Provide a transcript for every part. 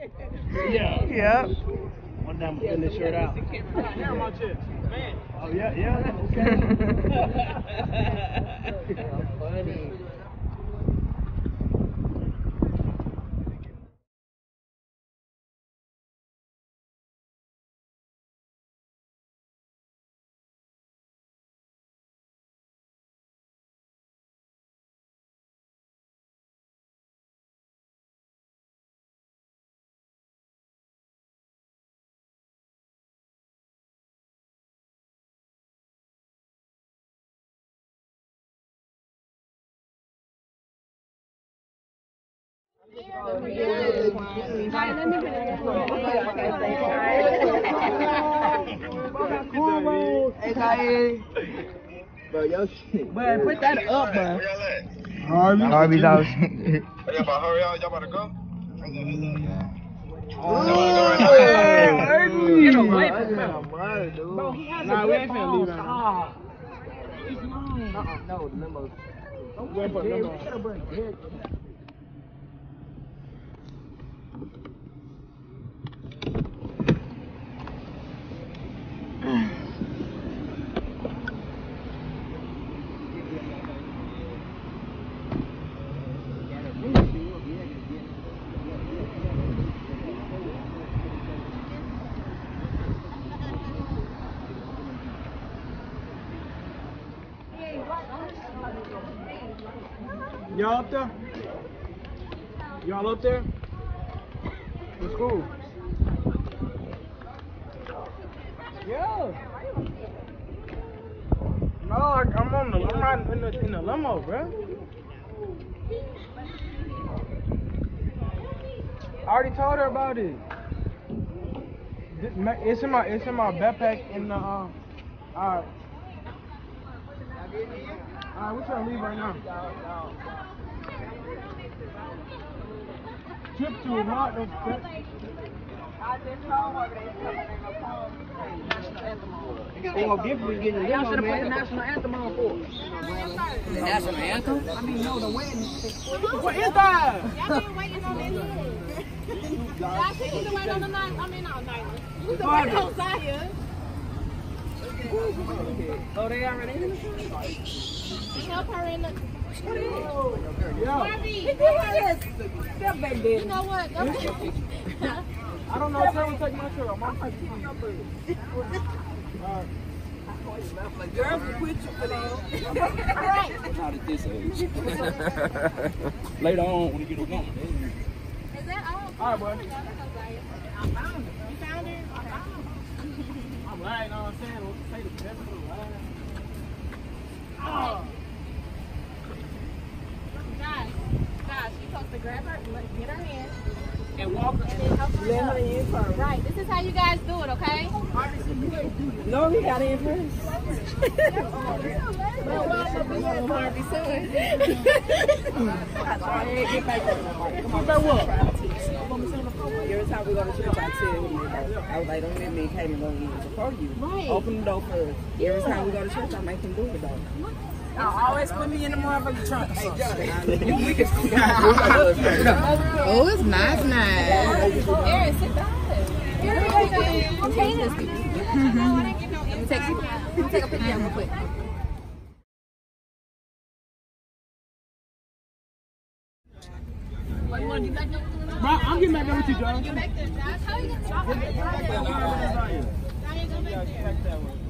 Yeah. Yep. One time I'm filling this shirt out. Hair on my chest. Man. Oh yeah, yeah, okay. Funny. Hey, Bro, yo shit. But put that up, bro. Where y'all? Harvey. Harvey's house. Are y'all about to hurry up? Y'all about to go? Get away from him. Bro, he has Nah, a we good phone. Stop. He's mine. Uh-uh, no, the limo. Wait for the limo. Shut up, bro. Derek. Y'all up there? Y'all up there? Let's go. Yeah. No, I, I'm on the. I'm riding in the in the limo, bro. I already told her about it. It's in my it's in my backpack in the uh. Alright. Alright, we trying to leave right now. Trip to a lot of They gonna give me getting Y'all should have put the national anthem on for us. The national anthem? I mean, no, the wedding. What is that? Y'all been waiting on this. Y'all should either wait on the night. I mean, not night. You can wait on Zaya. Oh, they already in Help her in the. Yeah. Harvey, Step back there. you know what? Go I don't know. Someone take my shirt off. My shirt. Alright. Girls will quit you for that. Not at this age. Later on, when you get a woman. Is that all? Alright, boy. I found it. You found it? I found it. I'm lying, you know what I'm saying? Say the best of the line. Guys, guys, she's supposed to grab her, get her hand, And walk. and then help her Let her in first. Right, this is how you guys do it, okay? No, we got in first. Well, well, but we want Harvey soon. Get back there. Come back? Every time we go to church, I tell him, I was like, don't let me and Katie go in before you. Right. Open the door first. Every time we go to church, I make him do it though. I always put me in the motherfucking trunk. Hey, Oh, it's nice, nice. Aaron, sit down. Here we go. Okay, this. Let me take, let me take a picture real quick. Bro, I'm getting back there with you, John. Get back there, Josh. How you gonna get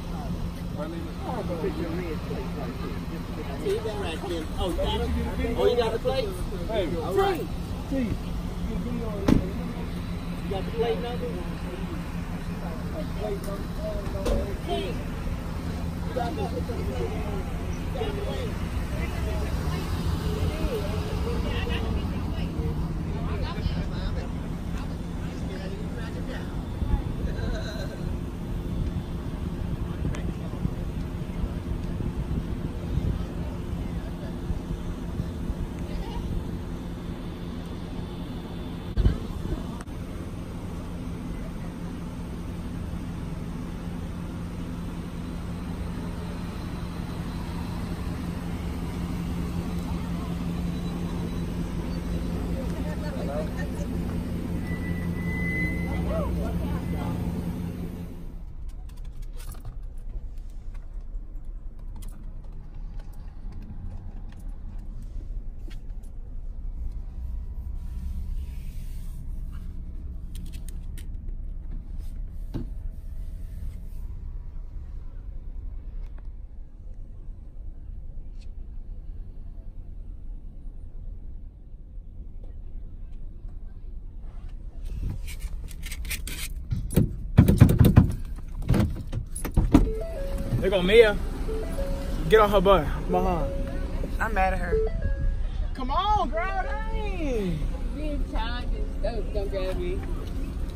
Oh, you got the plate? Hey, all right. T. You got the plate number? There go Mia. Get on her butt. Behind. I'm mad at her. Come on, girl. Dang. Don't, don't grab me.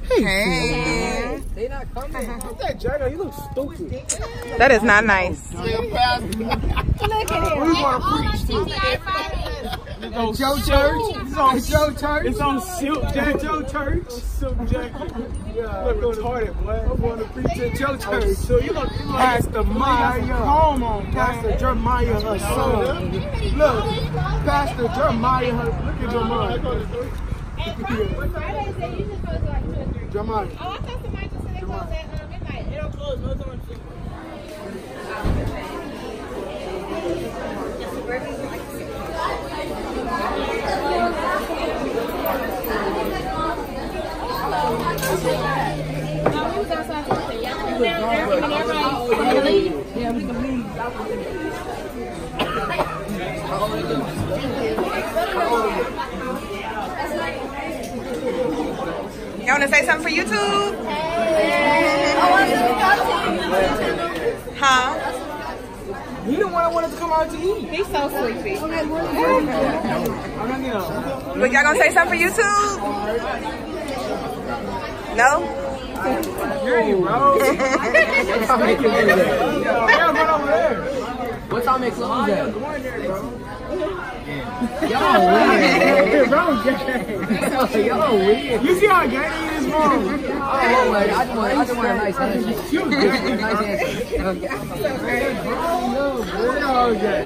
Hey. They not coming. What's that Jagger? You look stupid. That is not nice. Who you want to preach to? It's on Joe Church. It's on Joe Church. It's on Silk Jacket. Joe Church. Silk Jacket. Yeah, you look retarded, boy. I'm going to preach at Joe Church. So you look Pastor Maya. Come on, Pastor Jeremiah, her son. Look, Pastor Jeremiah, her. Look at Jeremiah. Fridays, they usually close like two or three. Jeremiah. Oh, I thought somebody just said they closed at uh, midnight. They don't close. No, it's on No, we was outside yesterday. Yeah, we was down there. Everybody, Yeah, we can leave. You want to say something for YouTube? Huh? You the one that wanted to come out to eat. He's so sleepy. I'm not gonna. But y'all gonna say something for YouTube? No? Hey, bro. Yeah, run over there. What time they close at? Hey, bro, gay. Y'all weird. You see how gay he is, bro? Oh, like, I just want, I just want a nice handshake. nice handshake. Okay. Oh, gay.